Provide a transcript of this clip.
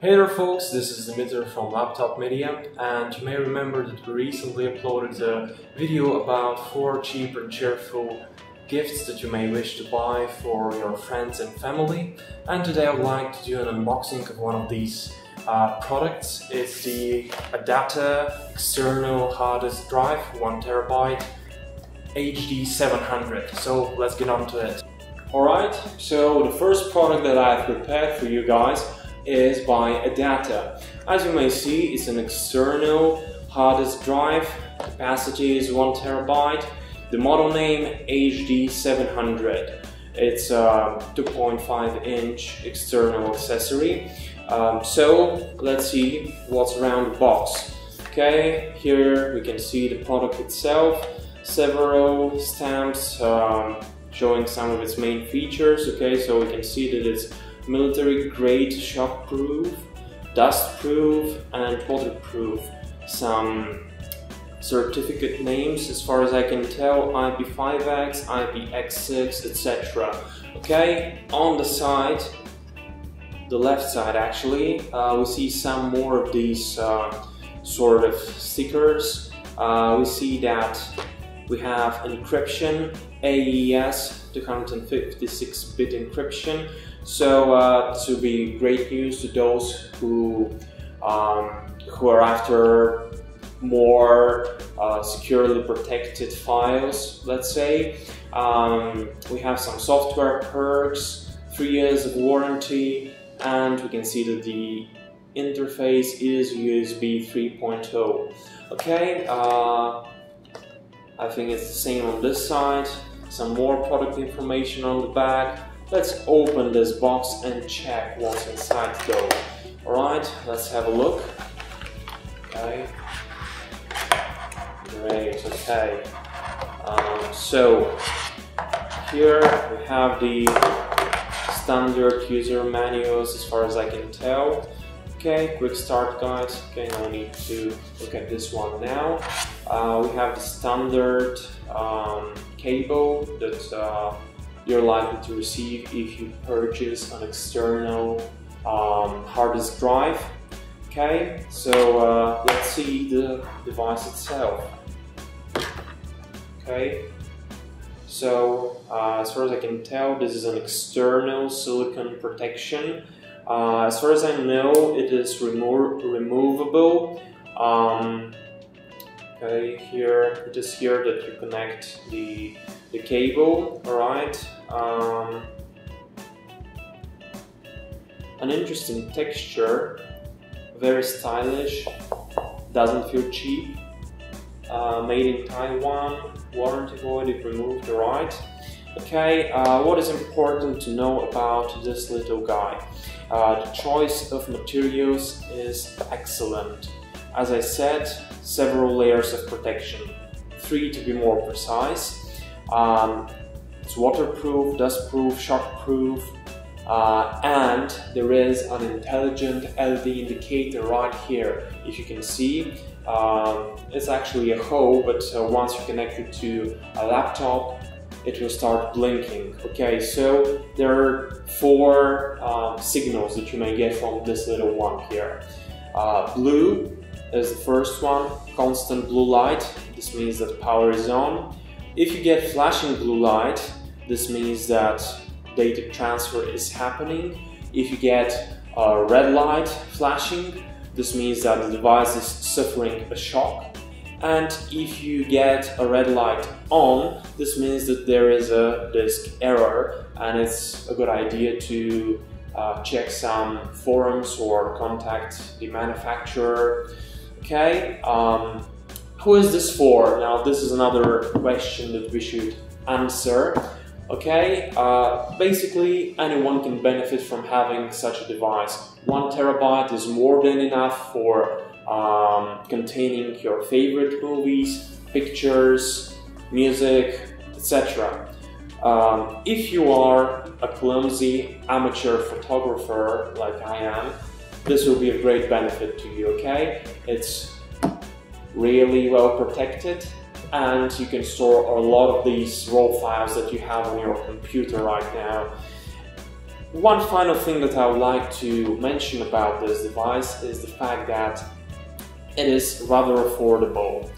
Hey there folks, this is Dimitri from Laptop Media and you may remember that we recently uploaded a video about 4 cheap and cheerful gifts that you may wish to buy for your friends and family and today I would like to do an unboxing of one of these uh, products. It's the Adata external hard disk drive 1TB HD 700 so let's get on to it. Alright, so the first product that I've prepared for you guys is by Adata. As you may see, it's an external hard disk drive, capacity is 1 terabyte, the model name HD700. It's a 2.5 inch external accessory. Um, so let's see what's around the box. Okay, here we can see the product itself, several stamps um, showing some of its main features. Okay, so we can see that it's military grade shockproof, dustproof and waterproof. Some certificate names as far as I can tell IP5X, IPX6 etc. Okay, on the side, the left side actually, uh, we see some more of these uh, sort of stickers. Uh, we see that we have encryption, AES 256-bit encryption, so uh, will be great news to those who um, who are after more uh, securely protected files, let's say. Um, we have some software perks, three years of warranty, and we can see that the interface is USB 3.0. Okay, uh, I think it's the same on this side. Some more product information on the back. Let's open this box and check what's inside though. Alright, let's have a look. Okay. Great, okay. Um, so, here we have the standard user manuals as far as I can tell. Okay, quick start guide. Okay, no need to look at this one now. Uh, we have the standard um, cable that uh, you're likely to receive if you purchase an external um, hard disk drive. Okay, so uh, let's see the device itself. Okay, so uh, as far as I can tell, this is an external silicon protection. Uh, as far as I know, it is remo removable. Um, okay, here it is here that you connect the the cable. All right. Um, an interesting texture, very stylish, doesn't feel cheap. Uh, made in Taiwan, warranty void if removed, the right? Okay, uh, what is important to know about this little guy? Uh, the choice of materials is excellent. As I said, several layers of protection, three to be more precise. Um, it's waterproof, dustproof, shockproof, uh, and there is an intelligent LED indicator right here. If you can see, um, it's actually a hole, but uh, once you connect it to a laptop, it will start blinking. Okay, so there are four uh, signals that you may get from this little one here. Uh, blue is the first one, constant blue light. This means that power is on. If you get flashing blue light, this means that data transfer is happening. If you get a red light flashing, this means that the device is suffering a shock. And if you get a red light on, this means that there is a disk error and it's a good idea to uh, check some forums or contact the manufacturer. Okay, um, who is this for? Now this is another question that we should answer. Okay, uh, basically anyone can benefit from having such a device. One terabyte is more than enough for um, containing your favorite movies, pictures, music, etc. Um, if you are a clumsy amateur photographer like I am, this will be a great benefit to you, okay? It's really well protected and you can store a lot of these raw files that you have on your computer right now. One final thing that I would like to mention about this device is the fact that it is rather affordable.